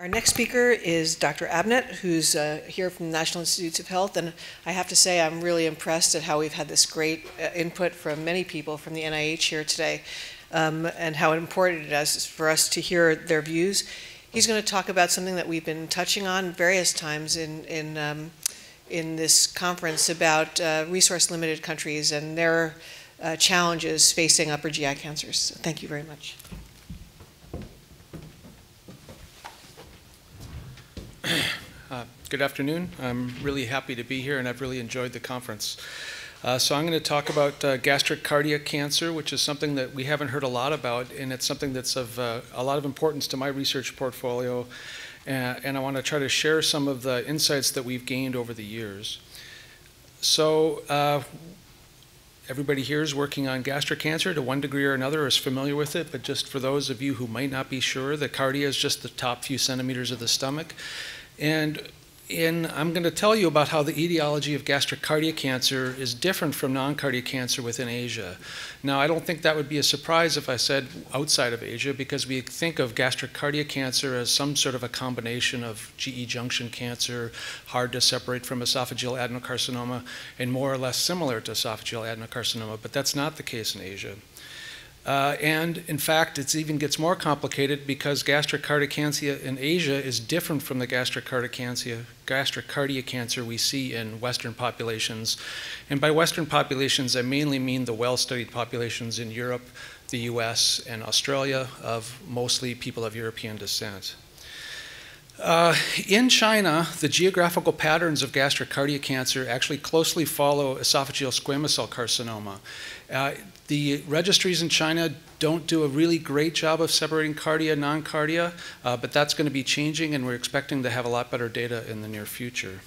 Our next speaker is Dr. Abnet, who's uh, here from the National Institutes of Health, and I have to say I'm really impressed at how we've had this great uh, input from many people from the NIH here today, um, and how important it is for us to hear their views. He's going to talk about something that we've been touching on various times in in um, in this conference about uh, resource-limited countries and their uh, challenges facing upper GI cancers. So thank you very much. Uh, good afternoon. I'm really happy to be here and I've really enjoyed the conference. Uh, so I'm going to talk about uh, gastric cardiac cancer, which is something that we haven't heard a lot about, and it's something that's of uh, a lot of importance to my research portfolio. and I want to try to share some of the insights that we've gained over the years. So uh, everybody here is working on gastric cancer to one degree or another, is familiar with it, but just for those of you who might not be sure, the cardia is just the top few centimeters of the stomach. And in, I'm going to tell you about how the etiology of gastric cardiac cancer is different from non-cardiac cancer within Asia. Now, I don't think that would be a surprise if I said outside of Asia, because we think of gastric cardiac cancer as some sort of a combination of GE junction cancer, hard to separate from esophageal adenocarcinoma, and more or less similar to esophageal adenocarcinoma, but that's not the case in Asia. Uh, and in fact, it even gets more complicated because gastric cardiacancia in Asia is different from the gastric cardiacancia, gastric cardia cancer we see in Western populations. And by Western populations, I mainly mean the well-studied populations in Europe, the US, and Australia of mostly people of European descent. Uh, in China, the geographical patterns of gastric cardiac cancer actually closely follow esophageal squamous cell carcinoma. Uh, the registries in China don't do a really great job of separating cardia non-cardia, uh, but that's going to be changing, and we're expecting to have a lot better data in the near future.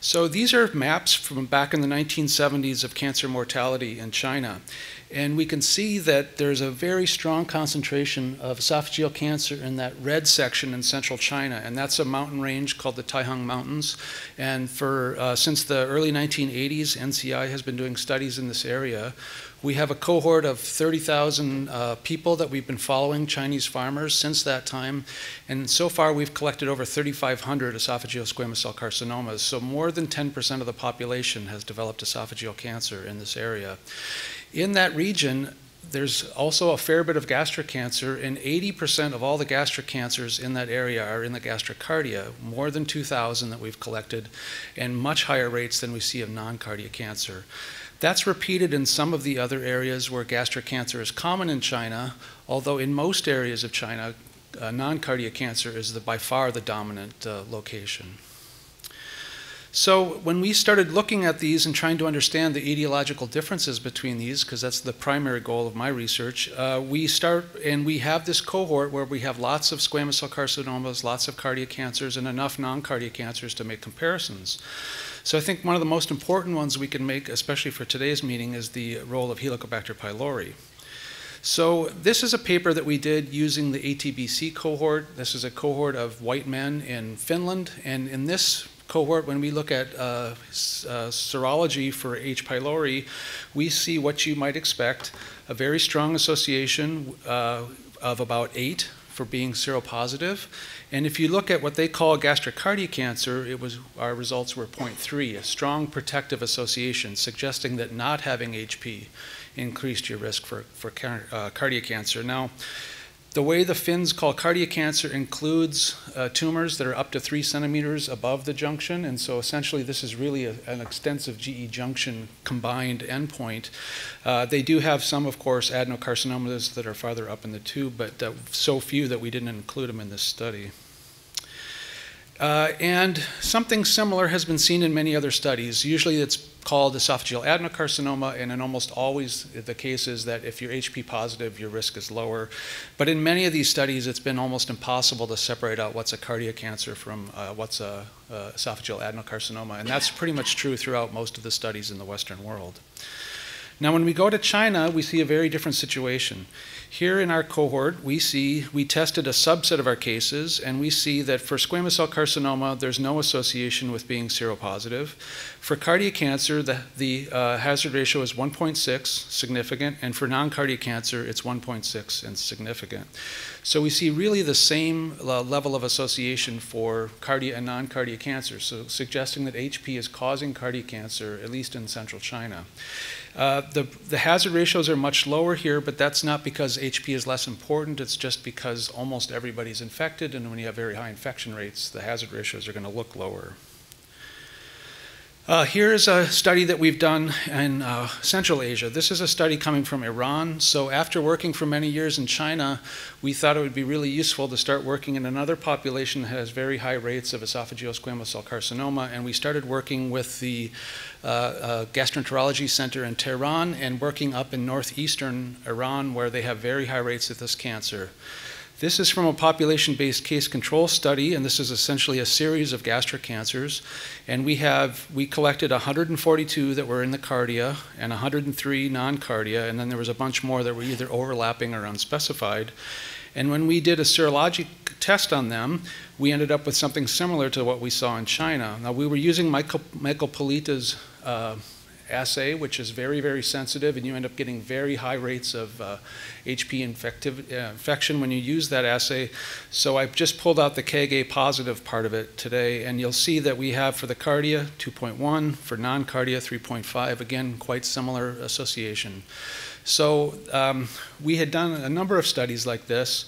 So these are maps from back in the 1970s of cancer mortality in China. And we can see that there's a very strong concentration of esophageal cancer in that red section in central China. And that's a mountain range called the Taihang Mountains. And for, uh, since the early 1980s, NCI has been doing studies in this area. We have a cohort of 30,000 uh, people that we've been following, Chinese farmers, since that time. And so far, we've collected over 3,500 esophageal squamous cell carcinomas. So more than 10% of the population has developed esophageal cancer in this area. In that region, there's also a fair bit of gastric cancer, and 80% of all the gastric cancers in that area are in the gastric cardia, more than 2,000 that we've collected, and much higher rates than we see of non-cardia cancer. That's repeated in some of the other areas where gastric cancer is common in China, although in most areas of China, uh, non-cardia cancer is the, by far the dominant uh, location. So when we started looking at these and trying to understand the etiological differences between these, because that's the primary goal of my research, uh, we start and we have this cohort where we have lots of squamous cell carcinomas, lots of cardiac cancers, and enough non-cardiac cancers to make comparisons. So I think one of the most important ones we can make, especially for today's meeting, is the role of Helicobacter pylori. So this is a paper that we did using the ATBC cohort. This is a cohort of white men in Finland, and in this cohort, when we look at uh, uh, serology for H. pylori, we see what you might expect, a very strong association uh, of about eight for being seropositive. And if you look at what they call gastric cardiac cancer, it was, our results were 0.3, a strong protective association, suggesting that not having HP increased your risk for, for uh, cardiac cancer. Now, the way the Finns call cardiac cancer includes uh, tumors that are up to three centimeters above the junction, and so essentially this is really a, an extensive GE junction combined endpoint. Uh, they do have some, of course, adenocarcinomas that are farther up in the tube, but uh, so few that we didn't include them in this study. Uh, and something similar has been seen in many other studies. Usually it's called esophageal adenocarcinoma, and in almost always the case is that if you're HP positive, your risk is lower. But in many of these studies, it's been almost impossible to separate out what's a cardiac cancer from uh, what's a, a esophageal adenocarcinoma, and that's pretty much true throughout most of the studies in the Western world. Now, when we go to China, we see a very different situation. Here in our cohort, we see we tested a subset of our cases, and we see that for squamous cell carcinoma, there's no association with being seropositive. For cardiac cancer, the, the uh, hazard ratio is 1.6, significant, and for non-cardiac cancer, it's 1.6 and significant. So we see really the same uh, level of association for cardiac and non-cardiac cancer, so suggesting that HP is causing cardiac cancer, at least in central China. Uh, the, the hazard ratios are much lower here, but that's not because HP is less important. It's just because almost everybody's infected, and when you have very high infection rates, the hazard ratios are going to look lower. Uh, here's a study that we've done in uh, Central Asia. This is a study coming from Iran. So, after working for many years in China, we thought it would be really useful to start working in another population that has very high rates of esophageal squamous cell carcinoma. And we started working with the uh, uh, Gastroenterology Center in Tehran and working up in northeastern Iran, where they have very high rates of this cancer. This is from a population based case control study, and this is essentially a series of gastric cancers. And we have, we collected 142 that were in the cardia and 103 non cardia, and then there was a bunch more that were either overlapping or unspecified. And when we did a serologic test on them, we ended up with something similar to what we saw in China. Now, we were using Michael, Michael Pawlita's uh, assay, which is very, very sensitive, and you end up getting very high rates of uh, HP uh, infection when you use that assay. So I've just pulled out the CagA positive part of it today, and you'll see that we have for the cardia 2.1, for non-cardia 3.5, again, quite similar association. So um, we had done a number of studies like this,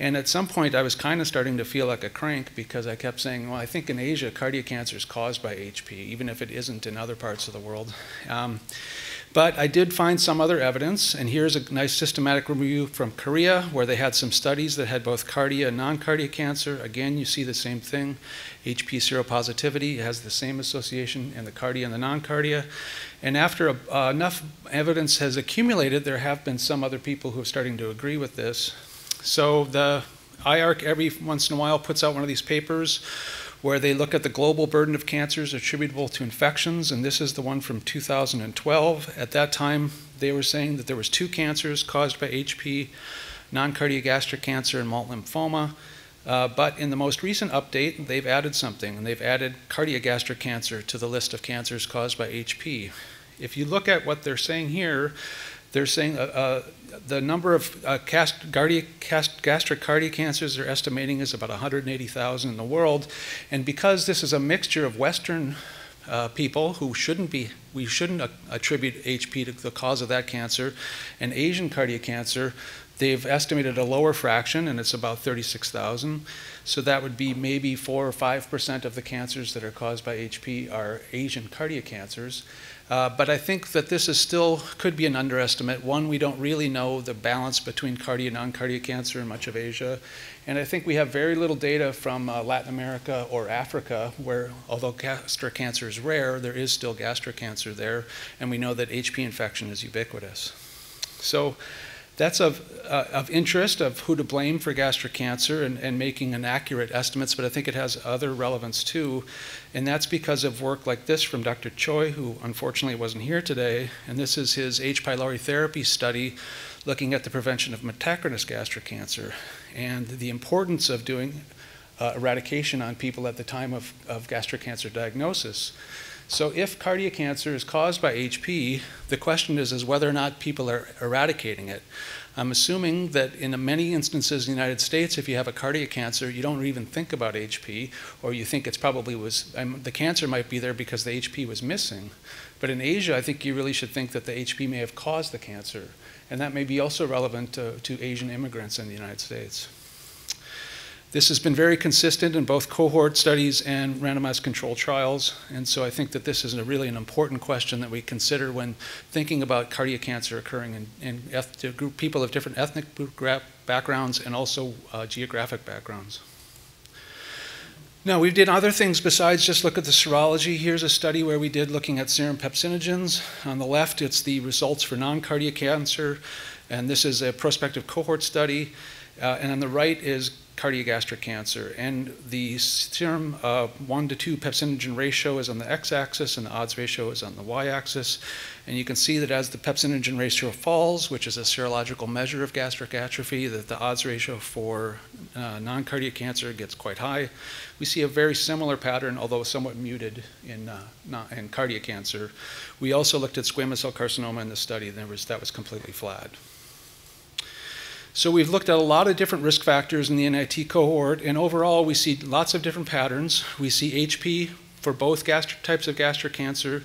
and at some point, I was kind of starting to feel like a crank because I kept saying, well, I think in Asia, cardiac cancer is caused by HP, even if it isn't in other parts of the world. Um, but I did find some other evidence, and here's a nice systematic review from Korea where they had some studies that had both cardia and non cardiac cancer. Again, you see the same thing. HP seropositivity has the same association in the cardia and the non cardia. And after uh, enough evidence has accumulated, there have been some other people who are starting to agree with this. So the IARC every once in a while puts out one of these papers where they look at the global burden of cancers attributable to infections, and this is the one from 2012. At that time, they were saying that there was two cancers caused by HP, non-cardiogastric cancer and malt lymphoma. Uh, but in the most recent update, they've added something, and they've added cardiogastric cancer to the list of cancers caused by HP. If you look at what they're saying here, they're saying uh, uh, the number of uh, cast, cast, gastric cardiac cancers they're estimating is about 180,000 in the world. And because this is a mixture of Western uh, people who shouldn't be, we shouldn't attribute HP to the cause of that cancer, and Asian cardiac cancer, they've estimated a lower fraction, and it's about 36,000. So that would be maybe 4 or 5% of the cancers that are caused by HP are Asian cardiac cancers. Uh, but I think that this is still could be an underestimate. One, we don't really know the balance between cardiac and non-cardiac cancer in much of Asia. And I think we have very little data from uh, Latin America or Africa, where although gastric cancer is rare, there is still gastric cancer there. And we know that HP infection is ubiquitous. So that's of, uh, of interest of who to blame for gastric cancer and, and making an accurate estimates, but I think it has other relevance too. And that's because of work like this from Dr. Choi, who unfortunately wasn't here today. And this is his H. pylori therapy study looking at the prevention of metachronous gastric cancer and the importance of doing uh, eradication on people at the time of, of gastric cancer diagnosis. So if cardiac cancer is caused by HP, the question is, is whether or not people are eradicating it. I'm assuming that in many instances in the United States, if you have a cardiac cancer, you don't even think about HP, or you think it's probably was, the cancer might be there because the HP was missing. But in Asia, I think you really should think that the HP may have caused the cancer. And that may be also relevant to, to Asian immigrants in the United States. This has been very consistent in both cohort studies and randomized control trials, and so I think that this is really an important question that we consider when thinking about cardiac cancer occurring in, in group, people of different ethnic backgrounds and also uh, geographic backgrounds. Now, we did other things besides just look at the serology. Here's a study where we did looking at serum pepsinogens. On the left, it's the results for non cardiac cancer, and this is a prospective cohort study. Uh, and on the right is cardiogastric cancer. And the serum uh, 1 to 2 pepsinogen ratio is on the x-axis and the odds ratio is on the y-axis. And you can see that as the pepsinogen ratio falls, which is a serological measure of gastric atrophy, that the odds ratio for uh, non-cardiac cancer gets quite high. We see a very similar pattern, although somewhat muted in, uh, not, in cardiac cancer. We also looked at squamous cell carcinoma in the study, and was, that was completely flat. So we've looked at a lot of different risk factors in the NIT cohort, and overall we see lots of different patterns. We see HP for both types of gastric cancer.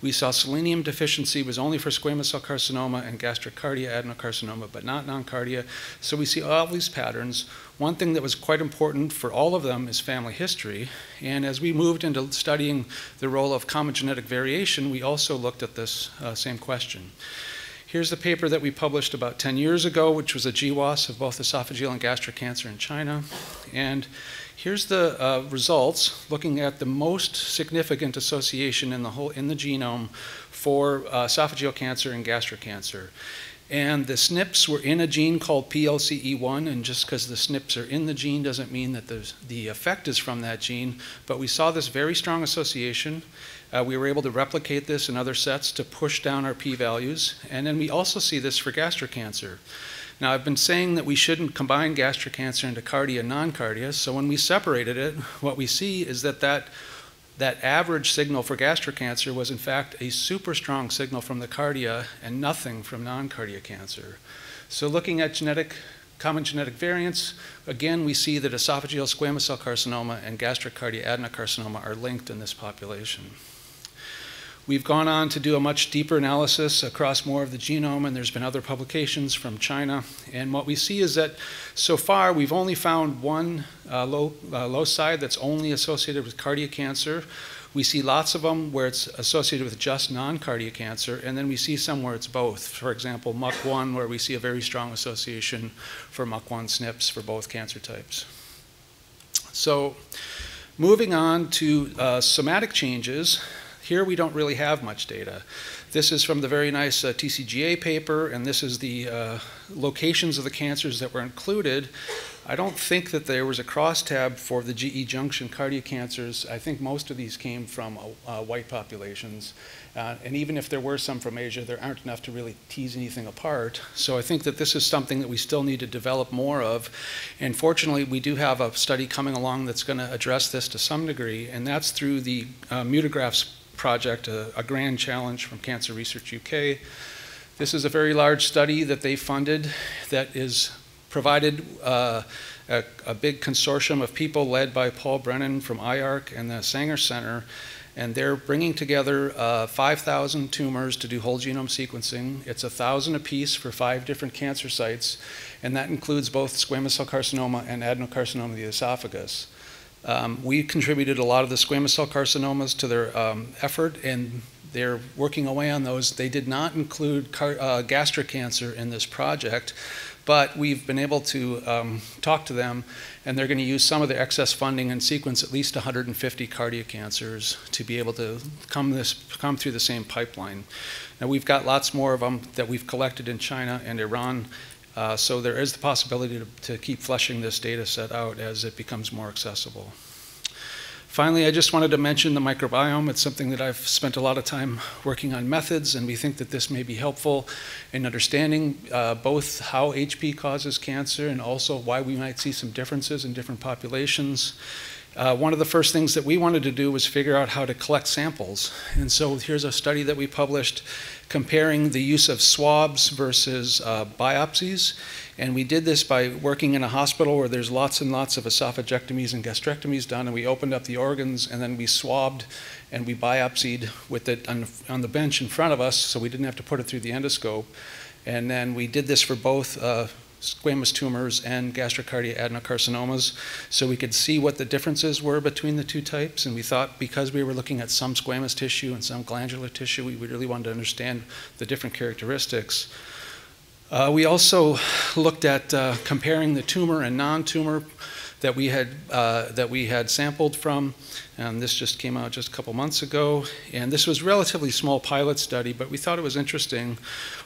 We saw selenium deficiency was only for squamous cell carcinoma and gastric cardia adenocarcinoma, but not non-cardia. So we see all these patterns. One thing that was quite important for all of them is family history. And as we moved into studying the role of common genetic variation, we also looked at this uh, same question. Here's the paper that we published about 10 years ago, which was a GWAS of both esophageal and gastric cancer in China. And here's the uh, results looking at the most significant association in the whole in the genome for uh, esophageal cancer and gastric cancer. And the SNPs were in a gene called PLCE1, and just because the SNPs are in the gene doesn't mean that the effect is from that gene. But we saw this very strong association. Uh, we were able to replicate this in other sets to push down our p-values. And then we also see this for gastric cancer. Now, I've been saying that we shouldn't combine gastric cancer into cardia and non-cardia. So when we separated it, what we see is that, that that average signal for gastric cancer was in fact a super strong signal from the cardia and nothing from non-cardia cancer. So looking at genetic common genetic variants, again, we see that esophageal squamous cell carcinoma and gastric cardia adenocarcinoma are linked in this population. We've gone on to do a much deeper analysis across more of the genome, and there's been other publications from China. And what we see is that so far we've only found one uh, low, uh, loci that's only associated with cardiac cancer. We see lots of them where it's associated with just non-cardiac cancer, and then we see some where it's both. For example, MUC1, where we see a very strong association for MUC1 SNPs for both cancer types. So moving on to uh, somatic changes, here we don't really have much data. This is from the very nice uh, TCGA paper, and this is the uh, locations of the cancers that were included. I don't think that there was a crosstab for the GE junction cardiac cancers. I think most of these came from uh, uh, white populations. Uh, and even if there were some from Asia, there aren't enough to really tease anything apart. So I think that this is something that we still need to develop more of. And fortunately, we do have a study coming along that's going to address this to some degree, and that's through the uh, Mutographs project, a, a grand challenge from Cancer Research UK. This is a very large study that they funded that is provided uh, a, a, big consortium of people led by Paul Brennan from IARC and the Sanger Center. And they're bringing together uh, 5,000 tumors to do whole genome sequencing. It's a 1,000 apiece for five different cancer sites, and that includes both squamous cell carcinoma and adenocarcinoma of the esophagus. Um, we contributed a lot of the squamous cell carcinomas to their um, effort, and they're working away on those. They did not include uh, gastric cancer in this project, but we've been able to um, talk to them, and they're going to use some of the excess funding and sequence at least 150 cardiac cancers to be able to come, this, come through the same pipeline. Now, we've got lots more of them that we've collected in China and Iran, uh, so there is the possibility to, to, keep fleshing this data set out as it becomes more accessible. Finally, I just wanted to mention the microbiome. It's something that I've spent a lot of time working on methods, and we think that this may be helpful in understanding uh, both how HP causes cancer and also why we might see some differences in different populations. Uh, one of the first things that we wanted to do was figure out how to collect samples. And so here's a study that we published comparing the use of swabs versus uh, biopsies. And we did this by working in a hospital where there's lots and lots of esophagectomies and gastrectomies done, and we opened up the organs and then we swabbed and we biopsied with it on, on the bench in front of us so we didn't have to put it through the endoscope. And then we did this for both uh, squamous tumors and gastric cardia adenocarcinomas so we could see what the differences were between the two types and we thought because we were looking at some squamous tissue and some glandular tissue we really wanted to understand the different characteristics. Uh, we also looked at uh, comparing the tumor and non-tumor that we had uh, that we had sampled from, and this just came out just a couple months ago. And this was a relatively small pilot study, but we thought it was interesting.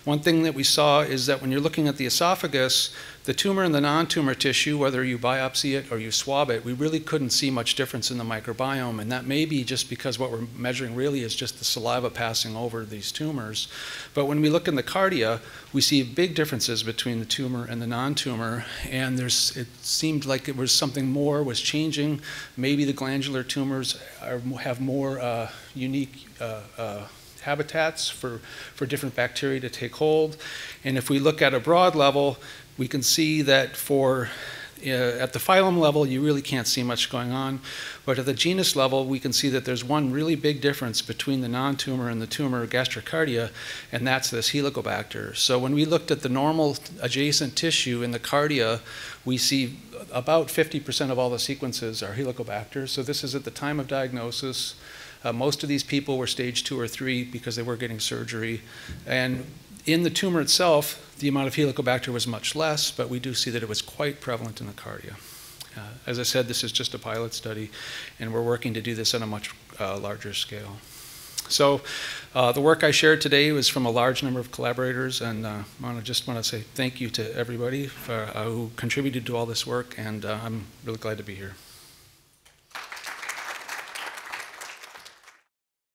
One thing that we saw is that when you're looking at the esophagus, The tumor and the non-tumor tissue, whether you biopsy it or you swab it, we really couldn't see much difference in the microbiome, and that may be just because what we're measuring really is just the saliva passing over these tumors. But when we look in the cardia, we see big differences between the tumor and the non-tumor, and there's, it seemed like it was something more was changing. Maybe the glandular tumors are, have more uh, unique uh, uh, habitats for, for different bacteria to take hold. And if we look at a broad level, we can see that for uh, at the phylum level, you really can't see much going on, but at the genus level, we can see that there's one really big difference between the non-tumor and the tumor gastric cardia, and that's this helicobacter. So when we looked at the normal adjacent tissue in the cardia, we see about 50% of all the sequences are helicobacter. So this is at the time of diagnosis. Uh, most of these people were stage two or three because they were getting surgery. And in the tumor itself, the amount of Helicobacter was much less, but we do see that it was quite prevalent in the cardia. Uh, as I said, this is just a pilot study, and we're working to do this on a much uh, larger scale. So uh, the work I shared today was from a large number of collaborators, and uh, I just want to say thank you to everybody for, uh, who contributed to all this work, and uh, I'm really glad to be here.